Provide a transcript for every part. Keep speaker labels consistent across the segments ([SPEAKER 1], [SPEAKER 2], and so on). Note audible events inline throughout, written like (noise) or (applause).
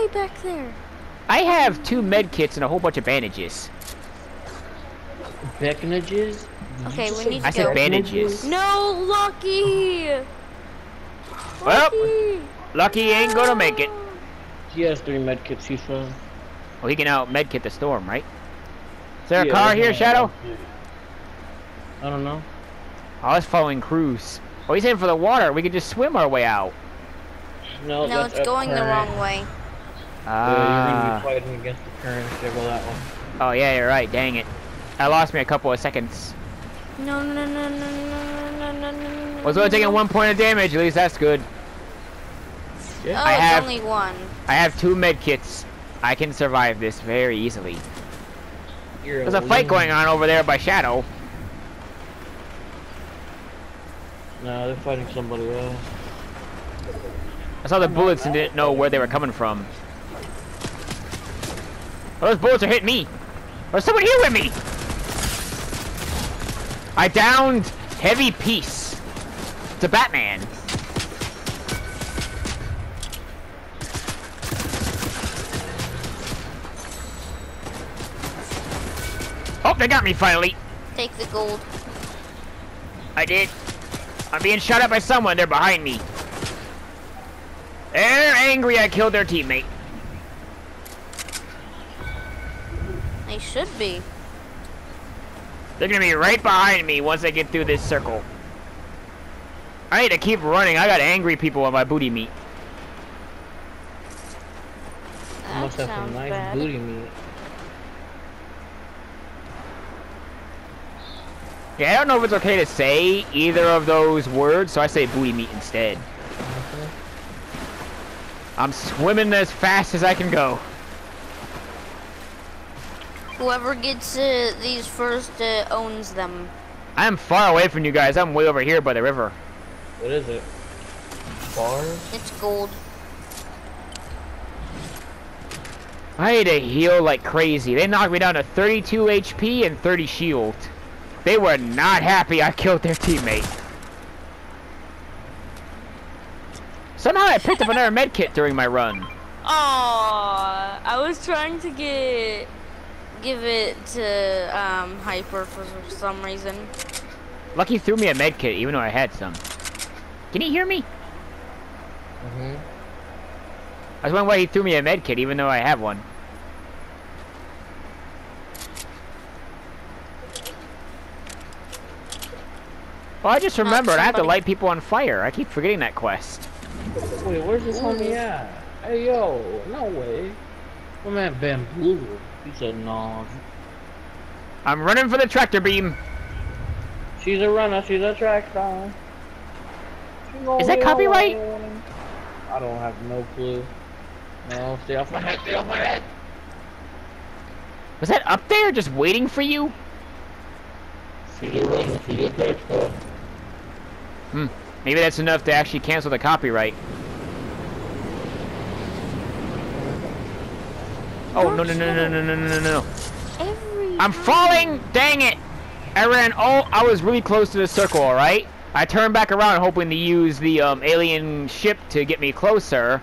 [SPEAKER 1] way back there?
[SPEAKER 2] I have two med kits and a whole bunch of bandages.
[SPEAKER 3] Bandages?
[SPEAKER 1] Okay, we need to
[SPEAKER 2] I
[SPEAKER 1] to
[SPEAKER 2] said bandages.
[SPEAKER 1] No, Lucky! Lucky.
[SPEAKER 2] Well,
[SPEAKER 1] Lucky!
[SPEAKER 2] Lucky ain't gonna make it.
[SPEAKER 3] He has three medkits, he's fine.
[SPEAKER 2] Well, he can out med kit the storm, right? Is there a
[SPEAKER 3] Yeah,
[SPEAKER 2] car here, Shadow?
[SPEAKER 3] I don't know.
[SPEAKER 2] Oh, I was following Cruz. Oh, he's heading for the water. We could just swim our way out.
[SPEAKER 3] No,
[SPEAKER 1] No, it's going the
[SPEAKER 3] current.
[SPEAKER 1] wrong way.
[SPEAKER 3] Yeah, you're gonna
[SPEAKER 2] Ah.
[SPEAKER 3] be fighting against the current if they go that one.
[SPEAKER 2] oh, yeah, you're right. Dang it. I lost me a couple of seconds.
[SPEAKER 1] No, no, no, no, no, no, no, no, no.
[SPEAKER 2] Was only taking one point of damage. At least that's good.
[SPEAKER 1] Oh,
[SPEAKER 2] I
[SPEAKER 1] it's
[SPEAKER 2] have-
[SPEAKER 1] only one.
[SPEAKER 2] I have two med kits. I can survive this very easily.
[SPEAKER 3] You're
[SPEAKER 2] There's a fight going on over there by Shadow.
[SPEAKER 3] No, they're fighting somebody else.
[SPEAKER 2] I saw the bullets and didn't know where they were coming from. Oh, those bullets are hitting me. There's someone here with me. I downed Heavy Piece. It's a Batman. Oh, they got me finally.
[SPEAKER 1] Take the gold.
[SPEAKER 2] I did. I'm being shot at by someone. They're behind me. They're angry I killed their teammate.
[SPEAKER 1] They should be.
[SPEAKER 2] They're gonna be right behind me once I get through this circle. I need to keep running. I got angry people on my booty meat.
[SPEAKER 3] You
[SPEAKER 1] That
[SPEAKER 3] must have some
[SPEAKER 1] sounds
[SPEAKER 3] nice
[SPEAKER 1] bad.
[SPEAKER 3] booty meat.
[SPEAKER 2] Yeah, I don't know if it's okay to say either of those words, so I say booty meat instead. I'm swimming as fast as I can go.
[SPEAKER 1] Whoever gets uh, these first uh, owns them.
[SPEAKER 2] I'm far away from you guys. I'm way over here by the river.
[SPEAKER 3] What is it? Bars?
[SPEAKER 1] It's gold.
[SPEAKER 2] I need to heal like crazy. They knocked me down to 32 HP and 30 shield. They were not happy I killed their teammate. Somehow I picked up another (laughs) med kit during my run.
[SPEAKER 1] Aww, I was trying to get give it to um, Hyper for some reason.
[SPEAKER 2] Lucky threw me a med kit even though I had some. Can you hear me?
[SPEAKER 3] Mm-hmm.
[SPEAKER 2] I was wondering why he threw me a med kit even though I have one. Well, I just remembered I have to light people on fire. I keep forgetting that quest.
[SPEAKER 3] Wait, where's this
[SPEAKER 1] Ooh.
[SPEAKER 3] homie at? Hey, yo, no way. My man bamboozled. He said, no.
[SPEAKER 2] I'm running for the tractor beam.
[SPEAKER 3] She's a runner, she's a track star.
[SPEAKER 2] Is that copyright?
[SPEAKER 3] I don't have no clue. No, stay off my head, stay off my head.
[SPEAKER 2] Was that up there just waiting for you? Hmm. Maybe that's enough to actually cancel the copyright. Oh, no, no, no, no, no, no, no, no, no. I'm falling! Dang it! I ran all- I was really close to the circle, alright? I turned back around hoping to use the um, alien ship to get me closer,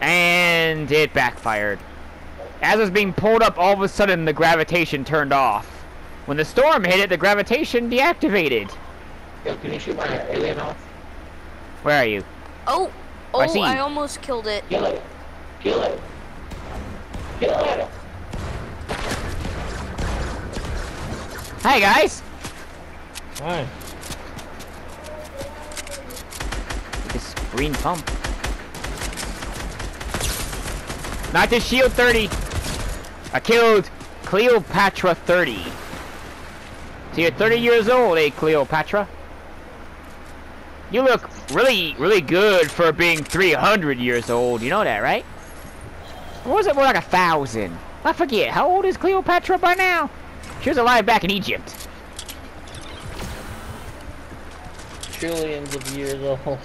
[SPEAKER 2] and it backfired. As I was being pulled up, all of a sudden the gravitation turned off. When the storm hit it, the gravitation deactivated.
[SPEAKER 3] Can you shoot my alien off?
[SPEAKER 2] Where are you?
[SPEAKER 1] Oh,
[SPEAKER 2] Oh,
[SPEAKER 1] oh,
[SPEAKER 2] I see
[SPEAKER 1] I almost killed it.
[SPEAKER 3] Kill it. Kill it.
[SPEAKER 2] Hi, guys!
[SPEAKER 3] Alright.
[SPEAKER 2] This green pump. Not the shield 30. I killed Cleopatra 30. So you're 30 years old, eh, Cleopatra? You look really, really good for being 300 years old. You know that, right? Or was it more like a thousand? I forget. How old is Cleopatra by now? She was alive back in Egypt.
[SPEAKER 3] Trillions of years old.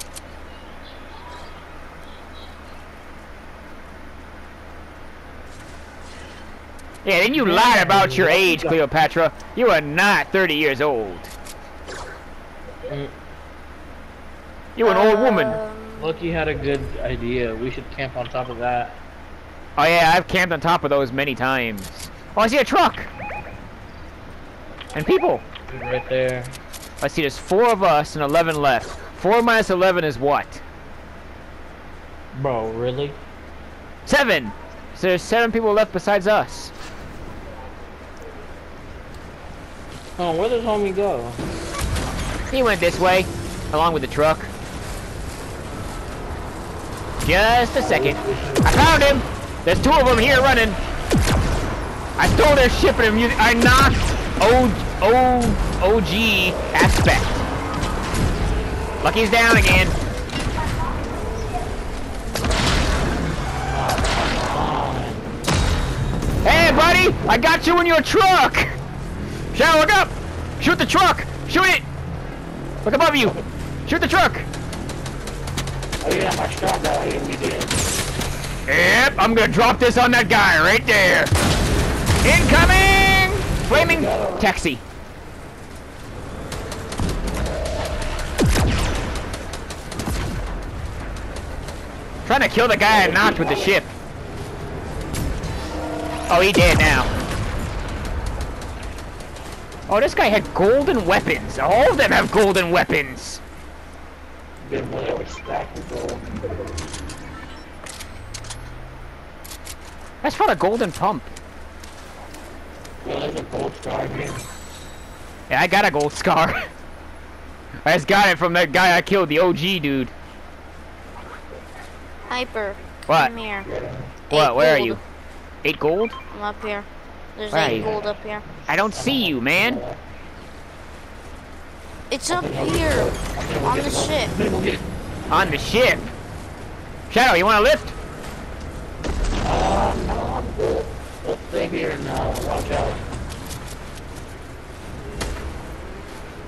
[SPEAKER 2] Yeah, then you lied about your age, Cleopatra. You are not 30 years old.
[SPEAKER 3] Mm.
[SPEAKER 2] You an old woman.
[SPEAKER 1] Um,
[SPEAKER 3] Lucky had a good idea. We should camp on top of that.
[SPEAKER 2] Oh yeah, I've camped on top of those many times. Oh, I see a truck! And people!
[SPEAKER 3] Right there.
[SPEAKER 2] Let's see, there's four of us and 11 left. Four minus 11 is what?
[SPEAKER 3] Bro, really?
[SPEAKER 2] Seven! So there's seven people left besides us.
[SPEAKER 3] Oh, where does homie go?
[SPEAKER 2] He went this way, along with the truck. Just a second. I found him! There's two of them here running. I stole their ship and I knocked O O OG aspect. Lucky's down again. Hey, buddy! I got you in your truck! Shadow, look up! Shoot the truck! Shoot it! Look above you! Shoot the truck! Yep, I'm gonna drop this on that guy right there. Incoming! Flaming taxi. Trying to kill the guy I knocked with the ship. Oh, he dead now. Oh, this guy had golden weapons. All of them have golden weapons.
[SPEAKER 3] Been when I was stacked with gold.
[SPEAKER 2] That's found a golden pump.
[SPEAKER 3] There's a gold star here.
[SPEAKER 2] Yeah, I got a gold scar. (laughs) I just got it from that guy I killed, the OG dude.
[SPEAKER 1] Hyper.
[SPEAKER 2] What?
[SPEAKER 1] Come here.
[SPEAKER 2] What?
[SPEAKER 1] Eight
[SPEAKER 2] Where are you? Eight gold?
[SPEAKER 1] I'm up here. There's
[SPEAKER 2] Where
[SPEAKER 1] eight gold up here.
[SPEAKER 2] I don't see you, man.
[SPEAKER 1] It's up here on the ship.
[SPEAKER 2] On the ship. Shadow, you want to lift?
[SPEAKER 3] Here now. Uh, watch out.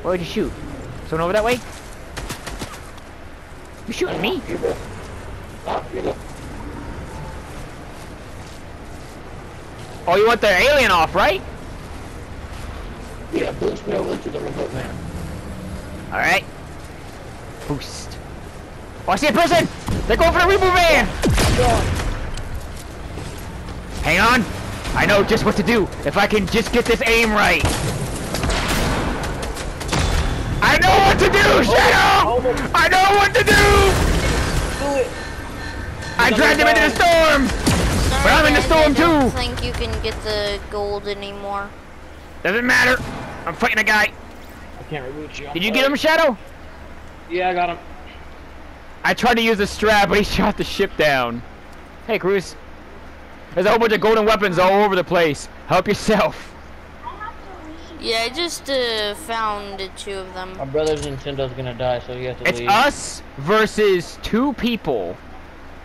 [SPEAKER 2] Where'd you shoot? Someone over that way? You shooting me? Oh, you want the alien off, right?
[SPEAKER 3] Yeah, boost me over to the remote man.
[SPEAKER 2] Alright. Boost. Oh, I see a person! They're going for the reboot van! Hang on. I know just what to do if I can just get this aim right. I know what to do, oh. Shadow! I know what to do!
[SPEAKER 3] Do it.
[SPEAKER 2] I dragged him into the storm!
[SPEAKER 1] Sorry,
[SPEAKER 2] But I'm in the
[SPEAKER 1] guys,
[SPEAKER 2] storm,
[SPEAKER 1] I don't think you can get the gold anymore.
[SPEAKER 2] Doesn't matter. I'm fighting a guy.
[SPEAKER 3] I can't reboot you.
[SPEAKER 2] Did you get him, Shadow?
[SPEAKER 3] Yeah, I got him.
[SPEAKER 2] I tried to use the strap, but he shot the ship down. Hey, Cruz. There's a whole bunch of golden weapons all over the place. Help yourself.
[SPEAKER 1] Yeah, I just uh, found two of them.
[SPEAKER 3] My brother's Nintendo's gonna die, so you have to
[SPEAKER 2] It's
[SPEAKER 3] leave.
[SPEAKER 2] us versus two people.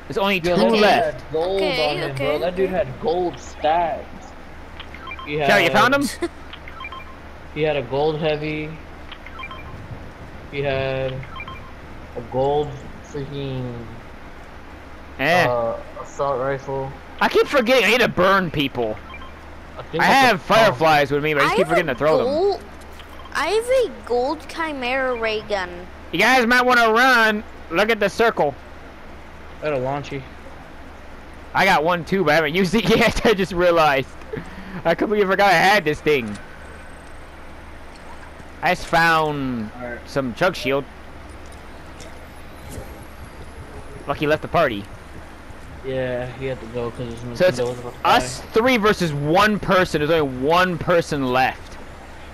[SPEAKER 2] There's only two
[SPEAKER 3] Yo, that dude
[SPEAKER 2] left.
[SPEAKER 3] had gold
[SPEAKER 1] Okay,
[SPEAKER 3] on him,
[SPEAKER 1] okay,
[SPEAKER 3] bro. That dude
[SPEAKER 1] okay.
[SPEAKER 3] had gold stacks. He had,
[SPEAKER 2] Shadow, you found him?
[SPEAKER 3] He had a gold heavy. He had a gold freaking
[SPEAKER 2] Eh.
[SPEAKER 3] uh, assault rifle.
[SPEAKER 2] I keep forgetting. I need to burn people.
[SPEAKER 3] I,
[SPEAKER 2] I have fireflies with me, but I just keep forgetting to throw them.
[SPEAKER 1] I have a gold Kymera ray gun.
[SPEAKER 2] You guys might want to run. Look at the circle.
[SPEAKER 3] I had a launchy.
[SPEAKER 2] I got one too, but I haven't used it (laughs) yet. I just realized. I completely forgot I had this thing. I just found
[SPEAKER 3] Alright.
[SPEAKER 2] some chug shield. Lucky left the party.
[SPEAKER 3] Yeah, he had to go because his
[SPEAKER 2] So it's
[SPEAKER 3] was about to die.
[SPEAKER 2] us three versus one person. There's only one person left.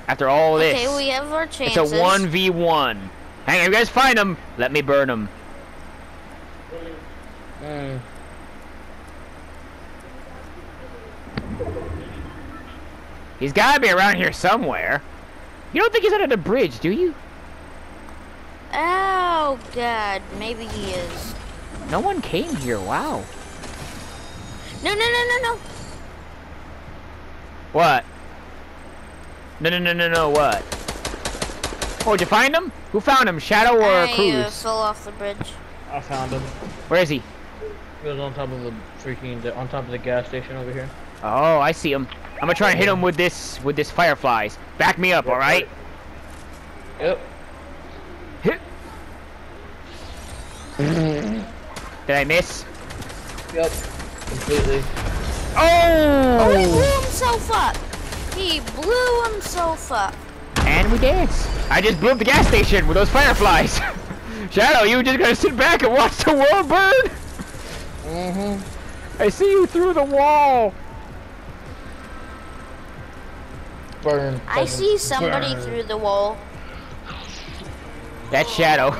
[SPEAKER 2] After all this,
[SPEAKER 1] Okay, we have our chances.
[SPEAKER 2] it's a one v one. Hang on, you guys find him. Let me burn him.
[SPEAKER 3] Mm.
[SPEAKER 2] He's gotta be around here somewhere. You don't think he's under the bridge, do you?
[SPEAKER 1] Oh god, maybe he is.
[SPEAKER 2] No one came here. Wow.
[SPEAKER 1] No, no, no, no, no.
[SPEAKER 2] What? No, no, no, no, no. What? Oh, did you find him? Who found him? Shadow or
[SPEAKER 1] I uh,
[SPEAKER 2] Cruz?
[SPEAKER 1] fell off the bridge.
[SPEAKER 3] I found him.
[SPEAKER 2] Where is he?
[SPEAKER 3] He was on top of the freaking the, on top of the gas station over here.
[SPEAKER 2] Oh, I see him. I'm gonna try and hit him with this with this fireflies. Back me up, all right?
[SPEAKER 3] Yep.
[SPEAKER 2] Hit. (laughs) Did I miss?
[SPEAKER 3] Yep. completely.
[SPEAKER 1] Oh,
[SPEAKER 2] Oh, he
[SPEAKER 1] blew himself up. He blew himself up.
[SPEAKER 2] And we dance. I just blew up the gas station with those fireflies. (laughs) Shadow, you just gonna sit back and watch the world burn?
[SPEAKER 3] Mm-hmm.
[SPEAKER 2] I see you through the wall.
[SPEAKER 3] Burn.
[SPEAKER 1] I see somebody
[SPEAKER 3] burn.
[SPEAKER 1] through the wall.
[SPEAKER 2] That Shadow.